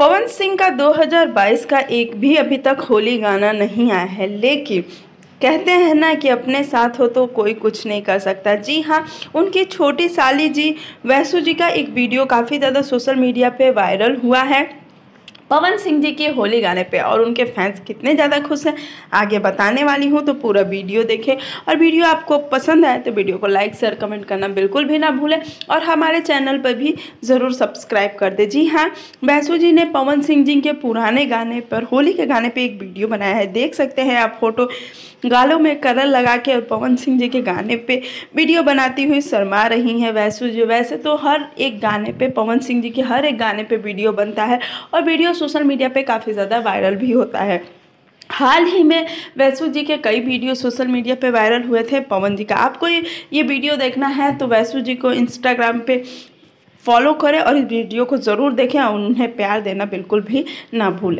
पवन सिंह का 2022 का एक भी अभी तक होली गाना नहीं आया है, लेकिन कहते हैं ना कि अपने साथ हो तो कोई कुछ नहीं कर सकता। जी हाँ उनकी छोटी साली जी वैसु जी का एक वीडियो काफ़ी ज़्यादा सोशल मीडिया पे वायरल हुआ है। पवन सिंह जी के होली गाने पे और उनके फैंस कितने ज़्यादा खुश हैं। आगे बताने वाली हूँ तो पूरा वीडियो देखें और वीडियो आपको पसंद आए तो वीडियो को लाइक, शेयर, कमेंट करना बिल्कुल भी ना भूलें और हमारे चैनल पर भी ज़रूर सब्सक्राइब कर दे। जी हाँ बैसू जी ने पवन सिंह जी के पुराने गाने पर, होली के गाने पर एक वीडियो बनाया है। देख सकते हैं आप फ़ोटो गालों में कलर लगा के और पवन सिंह जी के गाने पे वीडियो बनाती हुई शर्मा रही हैं वैसु जी। वैसे तो हर एक गाने पे, पवन सिंह जी के हर एक गाने पे वीडियो बनता है और वीडियो सोशल मीडिया पे काफ़ी ज़्यादा वायरल भी होता है। हाल ही में वैसु जी के कई वीडियो सोशल मीडिया पे वायरल हुए थे, पवन जी का। आपको ये ये वीडियो देखना है तो वैसु जी को इंस्टाग्राम पे फॉलो करें और इस वीडियो को ज़रूर देखें और उन्हें प्यार देना बिल्कुल भी ना भूलें।